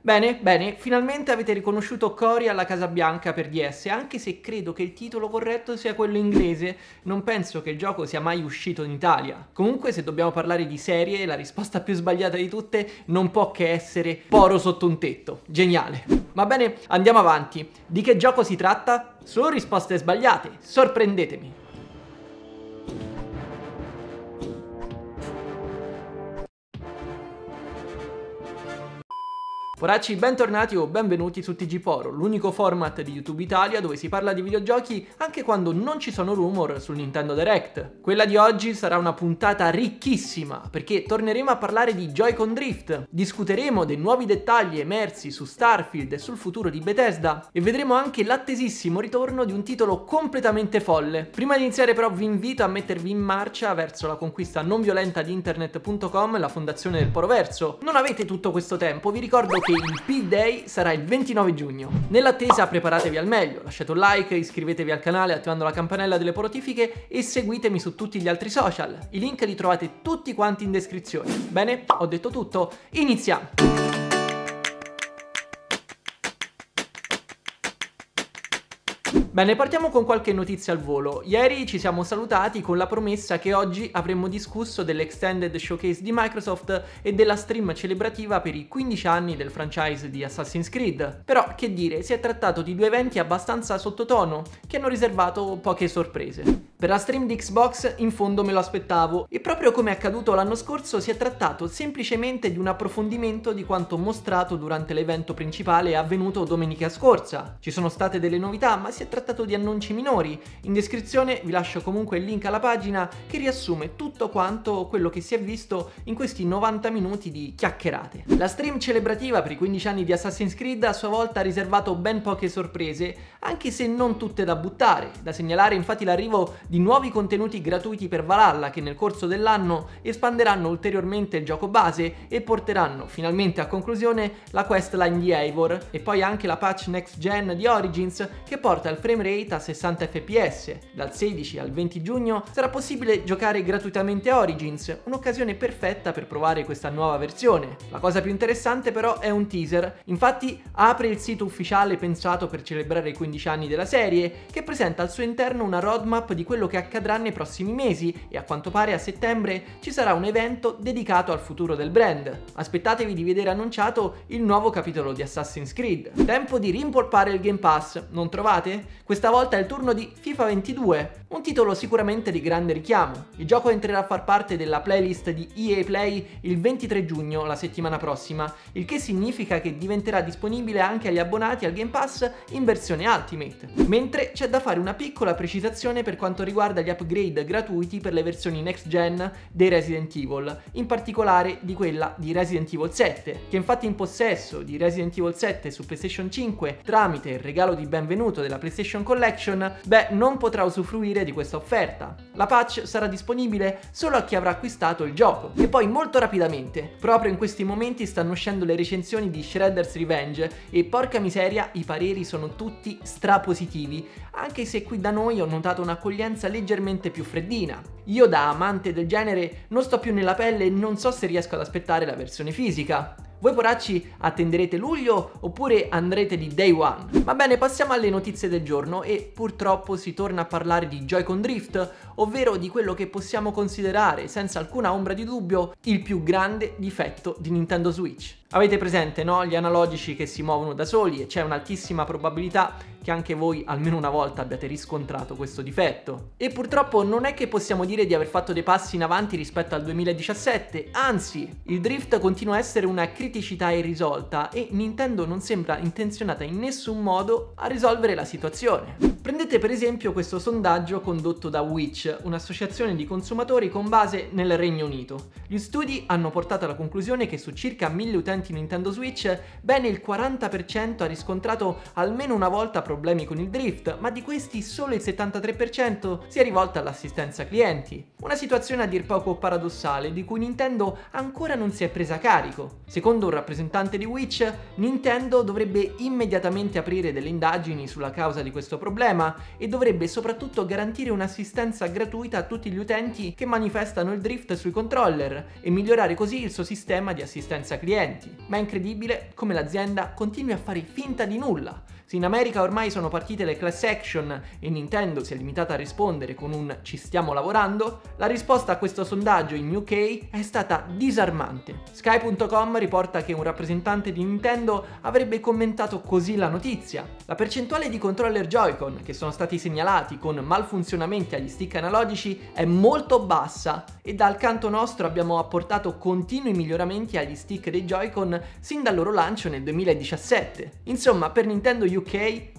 Bene, bene, finalmente avete riconosciuto Cory alla Casa Bianca per DS, anche se credo che il titolo corretto sia quello inglese, non penso che il gioco sia mai uscito in Italia. Comunque, se dobbiamo parlare di serie, la risposta più sbagliata di tutte non può che essere Poro sotto un tetto. Geniale. Va bene, andiamo avanti. Di che gioco si tratta? Solo risposte sbagliate, sorprendetemi. Foracci, bentornati o benvenuti su TG Poro, l'unico format di YouTube Italia dove si parla di videogiochi anche quando non ci sono rumor sul Nintendo Direct. Quella di oggi sarà una puntata ricchissima perché torneremo a parlare di Joy-Con Drift, discuteremo dei nuovi dettagli emersi su Starfield e sul futuro di Bethesda e vedremo anche l'attesissimo ritorno di un titolo completamente folle. Prima di iniziare però vi invito a mettervi in marcia verso la conquista non violenta di internet.com, la fondazione del Poroverso. Non avete tutto questo tempo, vi ricordo che il P-Day sarà il 29 giugno. Nell'attesa preparatevi al meglio, lasciate un like, iscrivetevi al canale attivando la campanella delle notifiche e seguitemi su tutti gli altri social. I link li trovate tutti quanti in descrizione. Bene, ho detto tutto, iniziamo! Bene, partiamo con qualche notizia al volo. Ieri ci siamo salutati con la promessa che oggi avremmo discusso dell'Extended Showcase di Microsoft e della stream celebrativa per i 15 anni del franchise di Assassin's Creed. Però, che dire, si è trattato di due eventi abbastanza sottotono che hanno riservato poche sorprese. Per la stream di Xbox in fondo me lo aspettavo e proprio come è accaduto l'anno scorso si è trattato semplicemente di un approfondimento di quanto mostrato durante l'evento principale avvenuto domenica scorsa. Ci sono state delle novità ma si è trattato di annunci minori. In descrizione vi lascio comunque il link alla pagina che riassume tutto quanto quello che si è visto in questi 90 minuti di chiacchierate. La stream celebrativa per i 15 anni di Assassin's Creed a sua volta ha riservato ben poche sorprese, anche se non tutte da buttare. Da segnalare infatti l'arrivo di nuovi contenuti gratuiti per Valhalla che nel corso dell'anno espanderanno ulteriormente il gioco base e porteranno finalmente a conclusione la questline di Eivor e poi anche la patch next gen di Origins che porta il frame rate a 60 fps. Dal 16 al 20 giugno sarà possibile giocare gratuitamente Origins, un'occasione perfetta per provare questa nuova versione. La cosa più interessante però è un teaser, infatti apre il sito ufficiale pensato per celebrare i 15 anni della serie che presenta al suo interno una roadmap di quello che accadrà nei prossimi mesi e a quanto pare a settembre ci sarà un evento dedicato al futuro del brand. Aspettatevi di vedere annunciato il nuovo capitolo di Assassin's Creed. Tempo di rimpolpare il Game Pass, non trovate? Questa volta è il turno di FIFA 22, un titolo sicuramente di grande richiamo. Il gioco entrerà a far parte della playlist di EA Play il 23 giugno, la settimana prossima, il che significa che diventerà disponibile anche agli abbonati al Game Pass in versione Ultimate. Mentre c'è da fare una piccola precisazione per quanto riguarda gli upgrade gratuiti per le versioni next gen dei Resident Evil, in particolare di quella di Resident Evil 7, che infatti in possesso di Resident Evil 7 su PlayStation 5 tramite il regalo di benvenuto della PlayStation Collection, beh, non potrà usufruire di questa offerta. La patch sarà disponibile solo a chi avrà acquistato il gioco. E poi molto rapidamente, proprio in questi momenti stanno uscendo le recensioni di Shredder's Revenge e porca miseria i pareri sono tutti strapositivi, anche se qui da noi ho notato un'accoglienza leggermente più freddina. Io da amante del genere non sto più nella pelle e non so se riesco ad aspettare la versione fisica. Voi poracci attenderete luglio oppure andrete di day one? Va bene, passiamo alle notizie del giorno e purtroppo si torna a parlare di Joy-Con Drift, ovvero di quello che possiamo considerare senza alcuna ombra di dubbio il più grande difetto di Nintendo Switch. Avete presente, no? Gli analogici che si muovono da soli e c'è un'altissima probabilità che anche voi almeno una volta abbiate riscontrato questo difetto. E purtroppo non è che possiamo dire di aver fatto dei passi in avanti rispetto al 2017, anzi, il drift continua a essere una criticità irrisolta e Nintendo non sembra intenzionata in nessun modo a risolvere la situazione. Prendete per esempio questo sondaggio condotto da Witch, un'associazione di consumatori con base nel Regno Unito. Gli studi hanno portato alla conclusione che su circa 1000 utenti Nintendo Switch, bene il 40% ha riscontrato almeno una volta problemi con il drift, ma di questi solo il 73% si è rivolta all'assistenza clienti. Una situazione a dir poco paradossale di cui Nintendo ancora non si è presa carico. Secondo un rappresentante di Witch, Nintendo dovrebbe immediatamente aprire delle indagini sulla causa di questo problema sistema e dovrebbe soprattutto garantire un'assistenza gratuita a tutti gli utenti che manifestano il drift sui controller e migliorare così il suo sistema di assistenza clienti. Ma è incredibile come l'azienda continui a fare finta di nulla se in America ormai sono partite le class action e Nintendo si è limitata a rispondere con un ci stiamo lavorando, la risposta a questo sondaggio in UK è stata disarmante. Sky.com riporta che un rappresentante di Nintendo avrebbe commentato così la notizia. La percentuale di controller Joy-Con che sono stati segnalati con malfunzionamenti agli stick analogici è molto bassa e dal canto nostro abbiamo apportato continui miglioramenti agli stick dei Joy-Con sin dal loro lancio nel 2017. Insomma, per Nintendo UK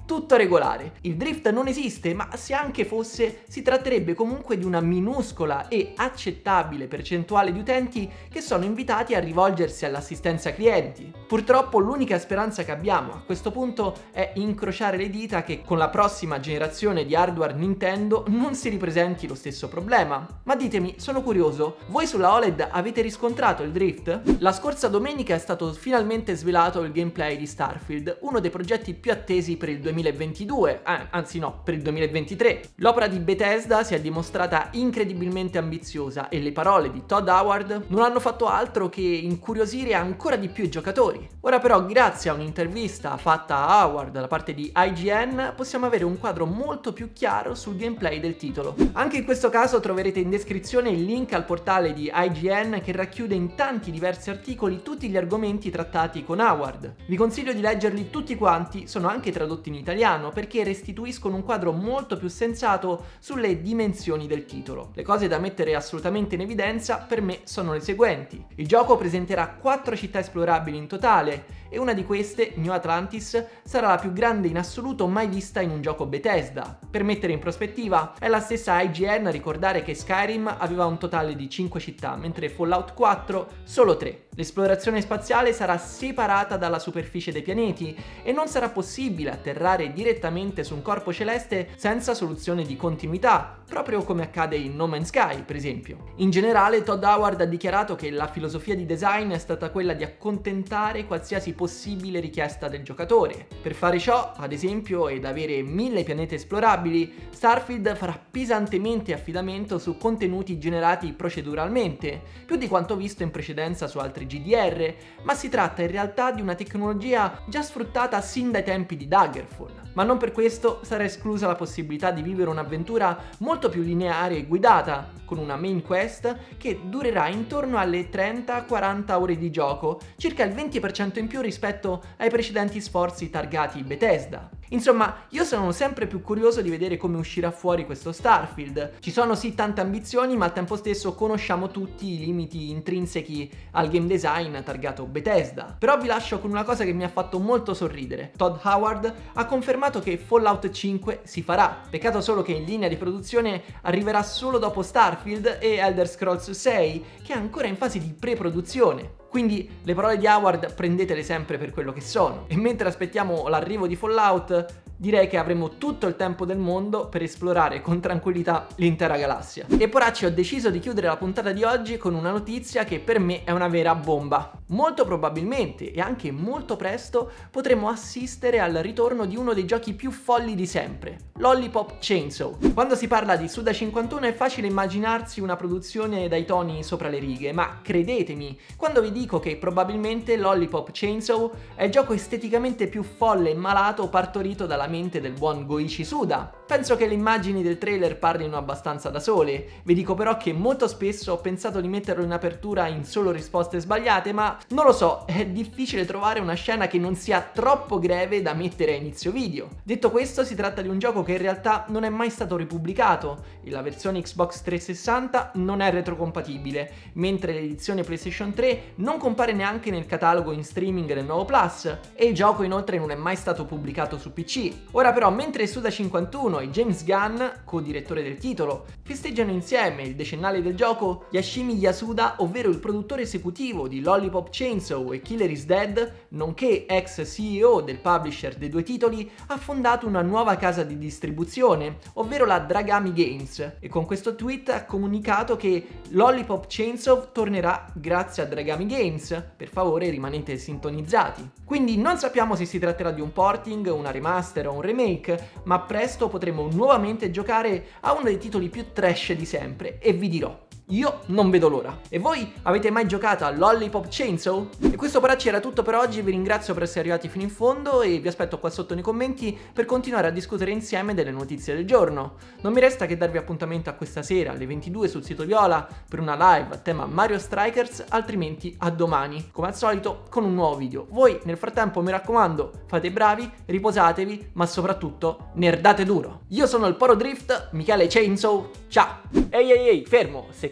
tutto regolare. Il drift non esiste, ma se anche fosse, si tratterebbe comunque di una minuscola e accettabile percentuale di utenti che sono invitati a rivolgersi all'assistenza clienti. Purtroppo l'unica speranza che abbiamo a questo punto è incrociare le dita che con la prossima generazione di hardware Nintendo non si ripresenti lo stesso problema. Ma ditemi, sono curioso, voi sulla OLED avete riscontrato il drift? La scorsa domenica è stato finalmente svelato il gameplay di Starfield, uno dei progetti più attesi per il 2020 2022, eh, anzi no, per il 2023. L'opera di Bethesda si è dimostrata incredibilmente ambiziosa e le parole di Todd Howard non hanno fatto altro che incuriosire ancora di più i giocatori. Ora però, grazie a un'intervista fatta a Howard da parte di IGN, possiamo avere un quadro molto più chiaro sul gameplay del titolo. Anche in questo caso troverete in descrizione il link al portale di IGN che racchiude in tanti diversi articoli tutti gli argomenti trattati con Howard. Vi consiglio di leggerli tutti quanti, sono anche tradotti in italiano italiano perché restituiscono un quadro molto più sensato sulle dimensioni del titolo. Le cose da mettere assolutamente in evidenza per me sono le seguenti. Il gioco presenterà 4 città esplorabili in totale e una di queste, New Atlantis, sarà la più grande in assoluto mai vista in un gioco Bethesda. Per mettere in prospettiva, è la stessa IGN a ricordare che Skyrim aveva un totale di 5 città, mentre Fallout 4 solo 3. L'esplorazione spaziale sarà separata dalla superficie dei pianeti e non sarà possibile atterrare direttamente su un corpo celeste senza soluzione di continuità, proprio come accade in No Man's Sky, per esempio. In generale, Todd Howard ha dichiarato che la filosofia di design è stata quella di accontentare qualsiasi possibile richiesta del giocatore. Per fare ciò, ad esempio, ed avere mille pianeti esplorabili, Starfield farà pesantemente affidamento su contenuti generati proceduralmente, più di quanto visto in precedenza su altri GDR, ma si tratta in realtà di una tecnologia già sfruttata sin dai tempi di Daggerfall. Ma non per questo sarà esclusa la possibilità di vivere un'avventura molto più lineare e guidata, con una main quest che durerà intorno alle 30-40 ore di gioco, circa il 20% in più rispetto ai precedenti sforzi targati Bethesda. Insomma, io sono sempre più curioso di vedere come uscirà fuori questo Starfield. Ci sono sì tante ambizioni, ma al tempo stesso conosciamo tutti i limiti intrinsechi al game design targato Bethesda. Però vi lascio con una cosa che mi ha fatto molto sorridere. Todd Howard ha confermato che Fallout 5 si farà. Peccato solo che in linea di produzione arriverà solo dopo Starfield e Elder Scrolls 6, che è ancora in fase di pre-produzione. Quindi le parole di Howard prendetele sempre per quello che sono. E mentre aspettiamo l'arrivo di Fallout, direi che avremo tutto il tempo del mondo per esplorare con tranquillità l'intera galassia. E poracci ho deciso di chiudere la puntata di oggi con una notizia che per me è una vera bomba. Molto probabilmente e anche molto presto potremo assistere al ritorno di uno dei giochi più folli di sempre, Lollipop Chainsaw. Quando si parla di Suda 51 è facile immaginarsi una produzione dai toni sopra le righe, ma credetemi, quando vi dico che probabilmente Lollipop Chainsaw è il gioco esteticamente più folle e malato partorito dalla mente del buon Goichi Suda. Penso che le immagini del trailer parlino abbastanza da sole, vi dico però che molto spesso ho pensato di metterlo in apertura in solo risposte sbagliate, ma non lo so, è difficile trovare una scena che non sia troppo greve da mettere a inizio video. Detto questo, si tratta di un gioco che in realtà non è mai stato ripubblicato, e la versione Xbox 360 non è retrocompatibile, mentre l'edizione PlayStation 3 non compare neanche nel catalogo in streaming del nuovo Plus, e il gioco inoltre non è mai stato pubblicato su PC. Ora però, mentre Suda51 e James Gunn, co-direttore del titolo, festeggiano insieme il decennale del gioco, Yashimi Yasuda, ovvero il produttore esecutivo di Lollipop Chainsaw e Killer is Dead, nonché ex CEO del publisher dei due titoli, ha fondato una nuova casa di distribuzione, ovvero la Dragami Games, e con questo tweet ha comunicato che Lollipop Chainsaw tornerà grazie a Dragami Games. Per favore rimanete sintonizzati. Quindi non sappiamo se si tratterà di un porting, una remaster era un remake, ma presto potremo nuovamente giocare a uno dei titoli più trash di sempre e vi dirò. Io non vedo l'ora. E voi avete mai giocato a Lollipop Chainsaw? E questo paracci era tutto per oggi, vi ringrazio per essere arrivati fino in fondo e vi aspetto qua sotto nei commenti per continuare a discutere insieme delle notizie del giorno. Non mi resta che darvi appuntamento a questa sera alle 22 sul sito Viola per una live a tema Mario Strikers, altrimenti a domani, come al solito con un nuovo video. Voi nel frattempo mi raccomando, fate bravi, riposatevi, ma soprattutto nerdate duro. Io sono il Poro Drift, Michele Chainsaw, ciao! Ehi ehi ehi, fermo! Se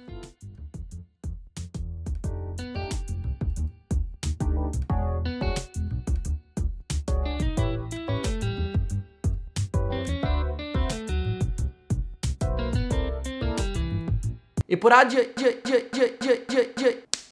E por aí